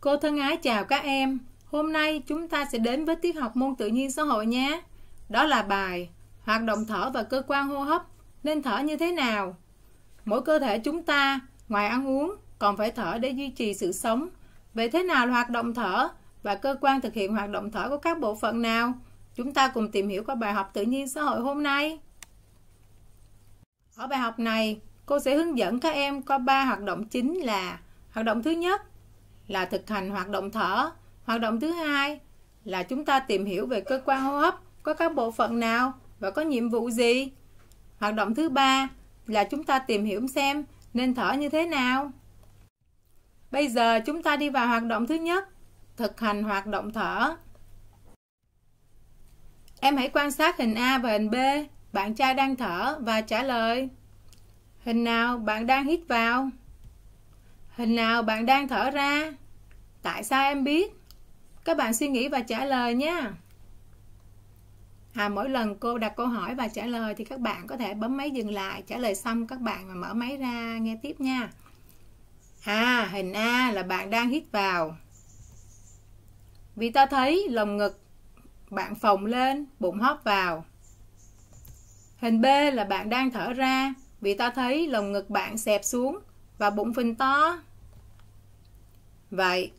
Cô thân ái chào các em. Hôm nay chúng ta sẽ đến với tiết học môn tự nhiên xã hội nhé. Đó là bài Hoạt động thở và cơ quan hô hấp nên thở như thế nào? Mỗi cơ thể chúng ta ngoài ăn uống còn phải thở để duy trì sự sống. Vậy thế nào là hoạt động thở và cơ quan thực hiện hoạt động thở của các bộ phận nào? Chúng ta cùng tìm hiểu qua bài học tự nhiên xã hội hôm nay. Ở bài học này, cô sẽ hướng dẫn các em có 3 hoạt động chính là hoạt động thứ nhất là thực hành hoạt động thở. Hoạt động thứ hai là chúng ta tìm hiểu về cơ quan hô hấp có các bộ phận nào và có nhiệm vụ gì. Hoạt động thứ ba là chúng ta tìm hiểu xem nên thở như thế nào. Bây giờ chúng ta đi vào hoạt động thứ nhất, thực hành hoạt động thở. Em hãy quan sát hình A và hình B. Bạn trai đang thở và trả lời. Hình nào bạn đang hít vào? Hình nào bạn đang thở ra? Tại sao em biết? Các bạn suy nghĩ và trả lời nhé. À, mỗi lần cô đặt câu hỏi và trả lời thì các bạn có thể bấm máy dừng lại, trả lời xong các bạn mà mở máy ra nghe tiếp nha. À, hình A là bạn đang hít vào. Vì ta thấy lồng ngực bạn phồng lên, bụng hóp vào. Hình B là bạn đang thở ra, vì ta thấy lồng ngực bạn xẹp xuống và bụng phình to. Vậy,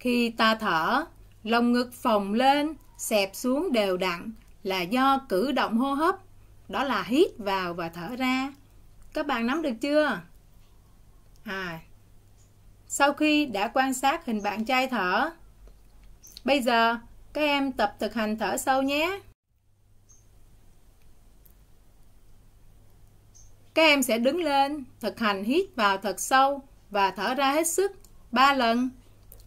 khi ta thở, lồng ngực phồng lên, xẹp xuống đều đặn là do cử động hô hấp, đó là hít vào và thở ra. Các bạn nắm được chưa? À, sau khi đã quan sát hình bạn trai thở, bây giờ các em tập thực hành thở sâu nhé. Các em sẽ đứng lên, thực hành hít vào thật sâu và thở ra hết sức 3 lần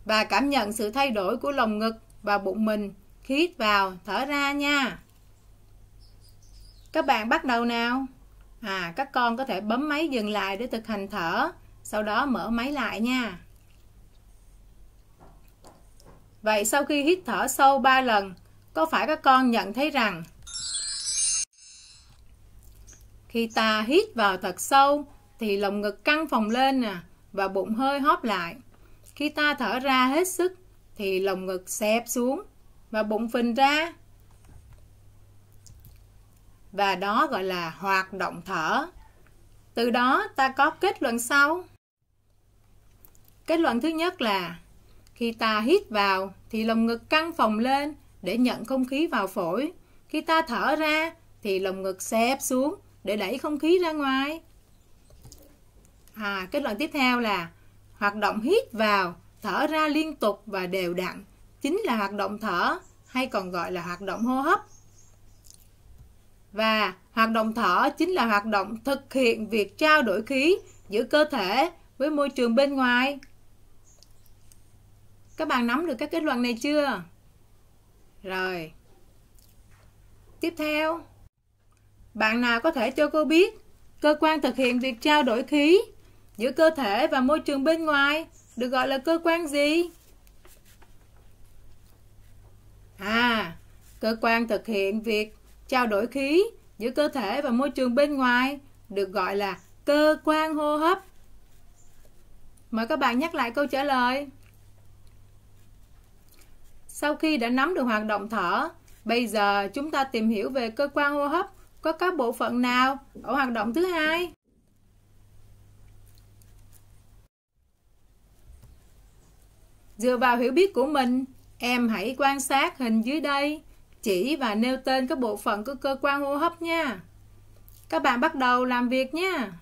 và cảm nhận sự thay đổi của lồng ngực và bụng mình khi hít vào, thở ra nha. Các bạn bắt đầu nào. À, các con có thể bấm máy dừng lại để thực hành thở, sau đó mở máy lại nha. Vậy sau khi hít thở sâu 3 lần, có phải các con nhận thấy rằng khi ta hít vào thật sâu thì lồng ngực căng phồng lên nè và bụng hơi hóp lại. Khi ta thở ra hết sức thì lồng ngực xẹp xuống và bụng phình ra. Và đó gọi là hoạt động thở. Từ đó ta có kết luận sau. Kết luận thứ nhất là khi ta hít vào thì lồng ngực căng phồng lên để nhận không khí vào phổi. Khi ta thở ra thì lồng ngực xẹp xuống để đẩy không khí ra ngoài. À, kết luận tiếp theo là hoạt động hít vào, thở ra liên tục và đều đặn chính là hoạt động thở hay còn gọi là hoạt động hô hấp. Và hoạt động thở chính là hoạt động thực hiện việc trao đổi khí giữa cơ thể với môi trường bên ngoài. Các bạn nắm được các kết luận này chưa? Rồi. Tiếp theo, bạn nào có thể cho cô biết cơ quan thực hiện việc trao đổi khí giữa cơ thể và môi trường bên ngoài được gọi là cơ quan gì? À, cơ quan thực hiện việc trao đổi khí giữa cơ thể và môi trường bên ngoài được gọi là cơ quan hô hấp. Mời các bạn nhắc lại câu trả lời. Sau khi đã nắm được hoạt động thở, bây giờ chúng ta tìm hiểu về cơ quan hô hấp có các bộ phận nào ở hoạt động thứ hai? Dựa vào hiểu biết của mình, em hãy quan sát hình dưới đây, chỉ và nêu tên các bộ phận của cơ quan hô hấp nha. Các bạn bắt đầu làm việc nha.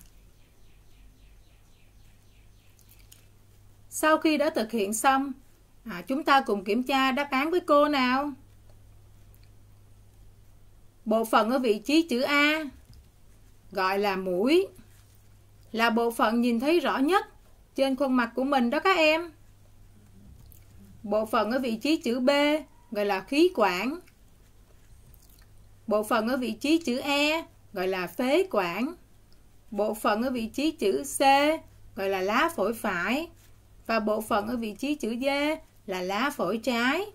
Sau khi đã thực hiện xong, à, chúng ta cùng kiểm tra đáp án với cô nào. Bộ phận ở vị trí chữ A gọi là mũi là bộ phận nhìn thấy rõ nhất trên khuôn mặt của mình đó các em. Bộ phận ở vị trí chữ B gọi là khí quản. Bộ phận ở vị trí chữ E gọi là phế quản. Bộ phận ở vị trí chữ C gọi là lá phổi phải. Và bộ phận ở vị trí chữ D là lá phổi trái.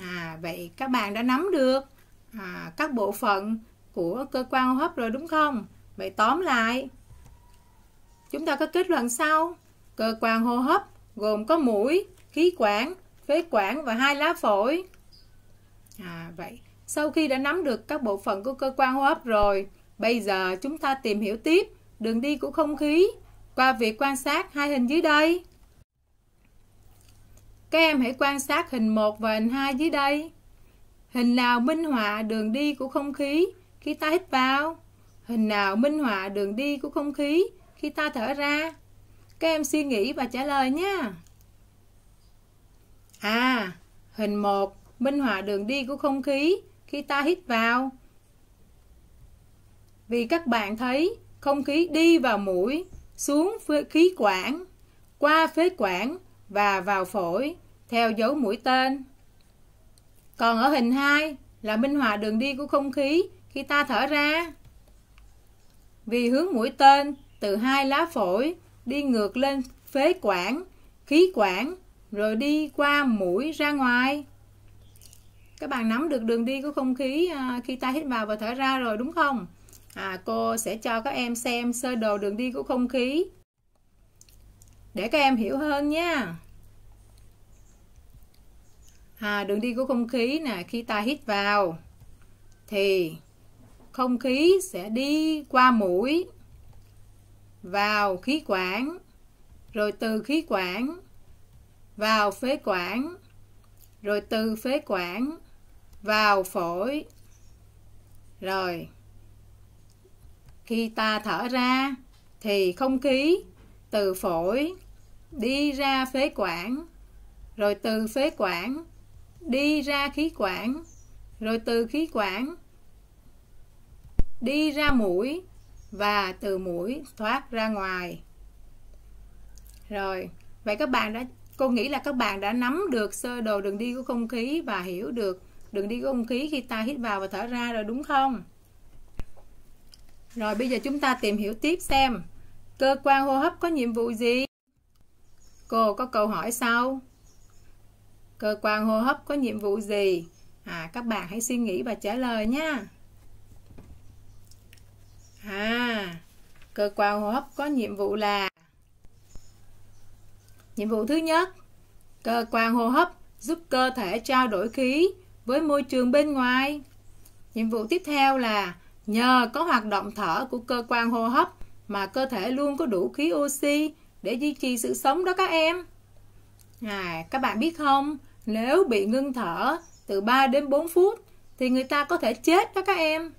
À, vậy các bạn đã nắm được à, các bộ phận của cơ quan hô hấp rồi đúng không? Vậy tóm lại, chúng ta có kết luận sau. Cơ quan hô hấp gồm có mũi, khí quản, phế quản và hai lá phổi. À vậy, sau khi đã nắm được các bộ phận của cơ quan hô hấp rồi, bây giờ chúng ta tìm hiểu tiếp đường đi của không khí qua việc quan sát hai hình dưới đây. Các em hãy quan sát hình 1 và hình 2 dưới đây. Hình nào minh họa đường đi của không khí khi ta hít vào? Hình nào minh họa đường đi của không khí khi ta thở ra? Các em suy nghĩ và trả lời nhé. À, hình 1 minh họa đường đi của không khí khi ta hít vào. Vì các bạn thấy không khí đi vào mũi, xuống khí quản, qua phế quản và vào phổi theo dấu mũi tên. Còn ở hình 2 là minh họa đường đi của không khí khi ta thở ra. Vì hướng mũi tên từ hai lá phổi đi ngược lên phế quản, khí quản rồi đi qua mũi ra ngoài. Các bạn nắm được đường đi của không khí à, khi ta hít vào và thở ra rồi đúng không? À, cô sẽ cho các em xem sơ đồ đường đi của không khí để các em hiểu hơn nha. À, đường đi của không khí nè khi ta hít vào thì không khí sẽ đi qua mũi vào khí quản rồi từ khí quản vào phế quản, rồi từ phế quản vào phổi. Rồi, khi ta thở ra thì không khí từ phổi đi ra phế quản, rồi từ phế quản đi ra khí quản, rồi từ khí quản đi ra mũi và từ mũi thoát ra ngoài. Rồi, vậy các bạn đã cô nghĩ là các bạn đã nắm được sơ đồ đường đi của không khí và hiểu được đường đi của không khí khi ta hít vào và thở ra rồi, đúng không? Rồi, bây giờ chúng ta tìm hiểu tiếp xem, cơ quan hô hấp có nhiệm vụ gì? Cô có câu hỏi sau. Cơ quan hô hấp có nhiệm vụ gì? À các bạn hãy suy nghĩ và trả lời nha. À cơ quan hô hấp có nhiệm vụ là nhiệm vụ thứ nhất cơ quan hô hấp giúp cơ thể trao đổi khí với môi trường bên ngoài nhiệm vụ tiếp theo là nhờ có hoạt động thở của cơ quan hô hấp mà cơ thể luôn có đủ khí oxy để duy trì sự sống đó các em à, các bạn biết không nếu bị ngưng thở từ 3 đến 4 phút thì người ta có thể chết đó các em.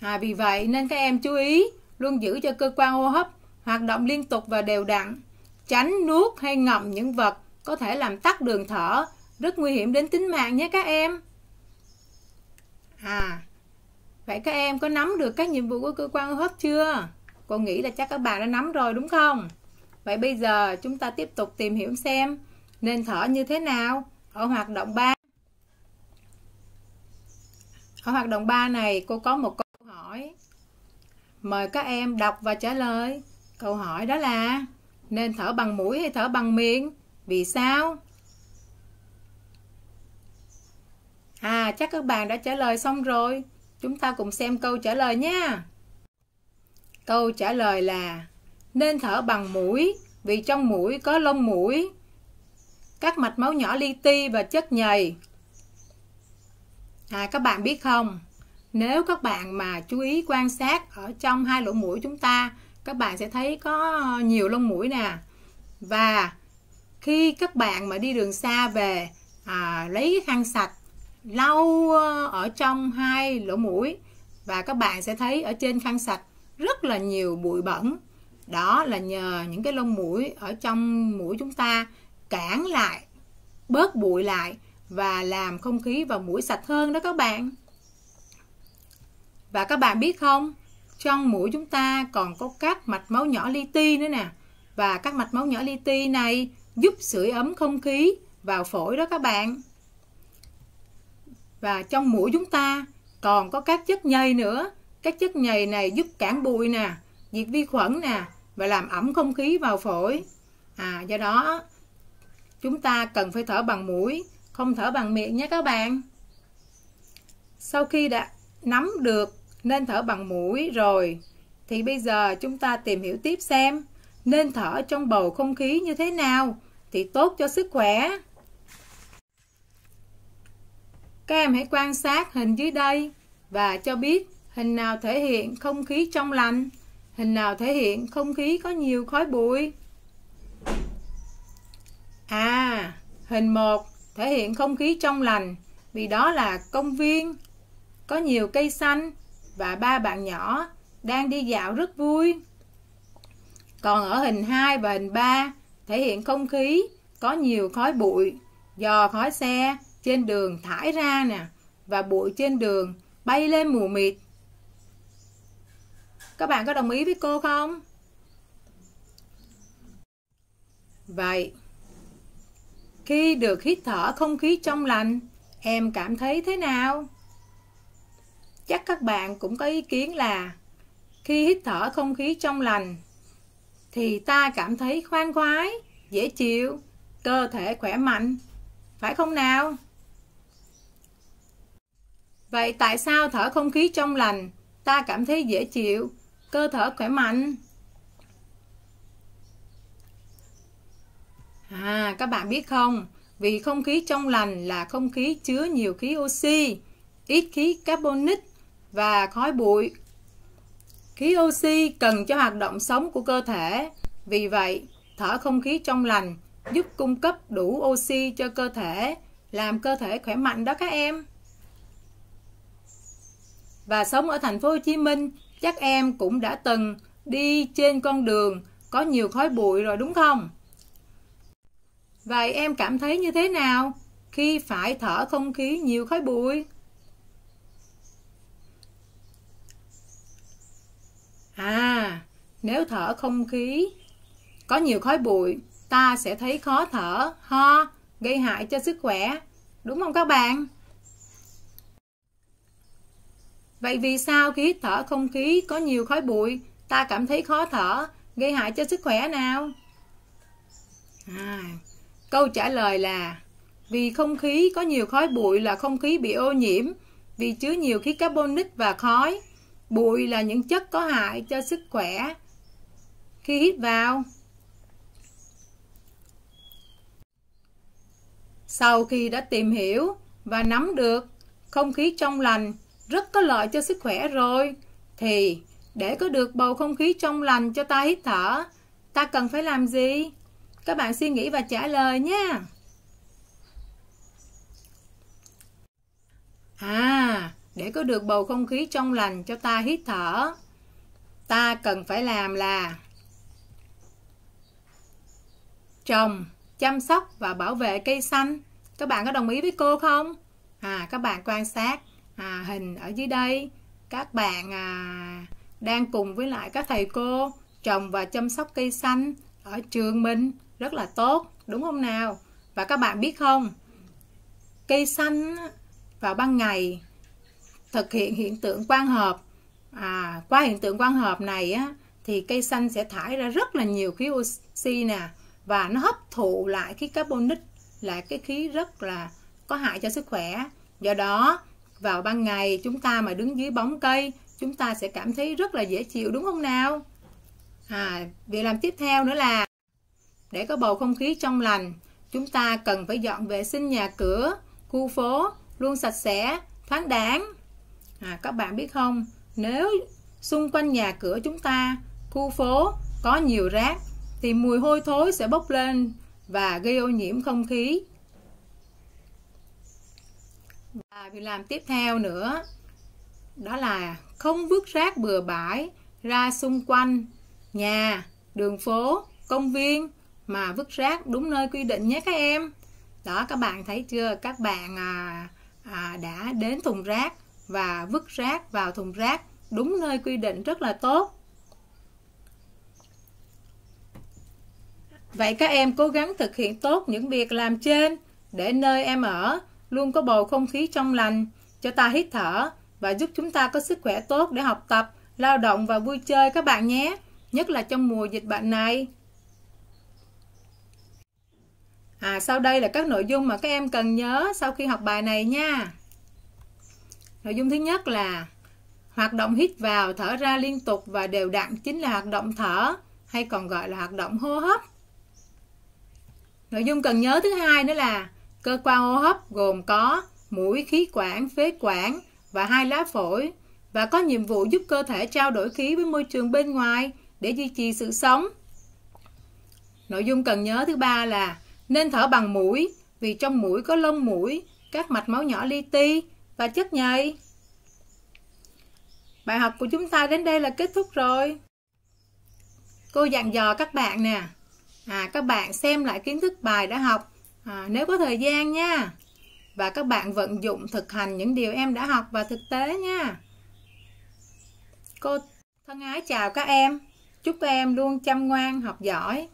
À, vì vậy nên các em chú ý luôn giữ cho cơ quan hô hấp hoạt động liên tục và đều đặn. Tránh nuốt hay ngậm những vật có thể làm tắc đường thở, rất nguy hiểm đến tính mạng nhé các em. À, vậy các em có nắm được các nhiệm vụ của cơ quan hô hấp chưa? Cô nghĩ là chắc các bạn đã nắm rồi đúng không? Vậy bây giờ chúng ta tiếp tục tìm hiểu xem nên thở như thế nào ở hoạt động 3 ở hoạt động 3 này cô có một câu hỏi mời các em đọc và trả lời câu hỏi đó là nên thở bằng mũi hay thở bằng miệng? Vì sao? À chắc các bạn đã trả lời xong rồi. Chúng ta cùng xem câu trả lời nha. Câu trả lời là nên thở bằng mũi vì trong mũi có lông mũi. Các mạch máu nhỏ li ti và chất nhầy. À, các bạn biết không, nếu các bạn mà chú ý quan sát ở trong hai lỗ mũi chúng ta, các bạn sẽ thấy có nhiều lông mũi nè. Và khi các bạn mà đi đường xa về à, lấy cái khăn sạch lau ờ, ở trong hai lỗ mũi và các bạn sẽ thấy ở trên khăn sạch rất là nhiều bụi bẩn. Đó là nhờ những cái lông mũi ở trong mũi chúng ta cản lại bớt bụi lại và làm không khí vào mũi sạch hơn đó các bạn. Và các bạn biết không? Trong mũi chúng ta còn có các mạch máu nhỏ li ti nữa nè. Và các mạch máu nhỏ li ti này giúp sưởi ấm không khí vào phổi đó các bạn. Và trong mũi chúng ta còn có các chất nhầy nữa. Các chất nhầy này giúp cản bụi nè, diệt vi khuẩn nè và làm ẩm không khí vào phổi. À do đó chúng ta cần phải thở bằng mũi, không thở bằng miệng nhé các bạn. Sau khi đã nắm được nên thở bằng mũi rồi thì bây giờ chúng ta tìm hiểu tiếp xem nên thở trong bầu không khí như thế nào thì tốt cho sức khỏe. Các em hãy quan sát hình dưới đây và cho biết hình nào thể hiện không khí trong lành, hình nào thể hiện không khí có nhiều khói bụi. À, hình 1 thể hiện không khí trong lành vì đó là công viên, có nhiều cây xanh và ba bạn nhỏ đang đi dạo rất vui. Còn ở hình 2 và hình 3 thể hiện không khí có nhiều khói bụi do khói xe trên đường thải ra nè và bụi trên đường bay lên mù mịt. Các bạn có đồng ý với cô không? Vậy, khi được hít thở không khí trong lành, em cảm thấy thế nào? Chắc các bạn cũng có ý kiến là khi hít thở không khí trong lành thì ta cảm thấy khoan khoái, dễ chịu, cơ thể khỏe mạnh, phải không nào? Vậy tại sao thở không khí trong lành ta cảm thấy dễ chịu, cơ thể khỏe mạnh? À, các bạn biết không? Vì không khí trong lành là không khí chứa nhiều khí oxy, ít khí carbonic và khói bụi. Khí oxy cần cho hoạt động sống của cơ thể. Vì vậy, thở không khí trong lành giúp cung cấp đủ oxy cho cơ thể, làm cơ thể khỏe mạnh đó các em. Và sống ở thành phố Hồ Chí Minh, chắc em cũng đã từng đi trên con đường có nhiều khói bụi rồi đúng không? Vậy em cảm thấy như thế nào khi phải thở không khí nhiều khói bụi? À, nếu thở không khí có nhiều khói bụi, ta sẽ thấy khó thở, ho, gây hại cho sức khỏe. Đúng không các bạn? Vậy vì sao khi hít thở không khí có nhiều khói bụi, ta cảm thấy khó thở, gây hại cho sức khỏe nào? À, câu trả lời là vì không khí có nhiều khói bụi là không khí bị ô nhiễm, vì chứa nhiều khí carbonic và khói. Bụi là những chất có hại cho sức khỏe. Khi hít vào, sau khi đã tìm hiểu và nắm được không khí trong lành rất có lợi cho sức khỏe rồi thì để có được bầu không khí trong lành cho ta hít thở ta cần phải làm gì các bạn suy nghĩ và trả lời nhé à để có được bầu không khí trong lành cho ta hít thở. Ta cần phải làm là trồng chăm sóc và bảo vệ cây xanh. Các bạn có đồng ý với cô không? À các bạn quan sát à, hình ở dưới đây. Các bạn à, đang cùng với lại các thầy cô trồng và chăm sóc cây xanh ở trường mình. Rất là tốt đúng không nào? Và các bạn biết không? Cây xanh vào ban ngày thực hiện hiện tượng quang hợp. À, qua hiện tượng quang hợp này á, thì cây xanh sẽ thải ra rất là nhiều khí oxy nè và nó hấp thụ lại khí carbonic là cái khí rất là có hại cho sức khỏe. Do đó vào ban ngày chúng ta mà đứng dưới bóng cây chúng ta sẽ cảm thấy rất là dễ chịu đúng không nào? À việc làm tiếp theo nữa là để có bầu không khí trong lành chúng ta cần phải dọn vệ sinh nhà cửa khu phố luôn sạch sẽ thoáng đáng à, các bạn biết không nếu xung quanh nhà cửa chúng ta khu phố có nhiều rác thì mùi hôi thối sẽ bốc lên và gây ô nhiễm không khí và việc làm tiếp theo nữa đó là không vứt rác bừa bãi ra xung quanh nhà, đường phố, công viên mà vứt rác đúng nơi quy định nhé các em. Đó các bạn thấy chưa? Các bạn à, à, đã đến thùng rác và vứt rác vào thùng rác đúng nơi quy định rất là tốt. Vậy các em cố gắng thực hiện tốt những việc làm trên để nơi em ở luôn có bầu không khí trong lành cho ta hít thở và giúp chúng ta có sức khỏe tốt để học tập, lao động và vui chơi các bạn nhé, nhất là trong mùa dịch bệnh này. À, sau đây là các nội dung mà các em cần nhớ sau khi học bài này nha. Nội dung thứ nhất là hoạt động hít vào, thở ra liên tục và đều đặn chính là hoạt động thở hay còn gọi là hoạt động hô hấp. Nội dung cần nhớ thứ hai nữa là cơ quan hô hấp gồm có mũi, khí quản, phế quản và hai lá phổi và có nhiệm vụ giúp cơ thể trao đổi khí với môi trường bên ngoài để duy trì sự sống. Nội dung cần nhớ thứ ba là nên thở bằng mũi vì trong mũi có lông mũi, các mạch máu nhỏ li ti và chất nhầy. Bài học của chúng ta đến đây là kết thúc rồi. Cô dặn dò các bạn nè. À, các bạn xem lại kiến thức bài đã học à, nếu có thời gian nha. Và các bạn vận dụng thực hành những điều em đã học vào thực tế nha. Cô thân ái chào các em. Chúc các em luôn chăm ngoan, học giỏi.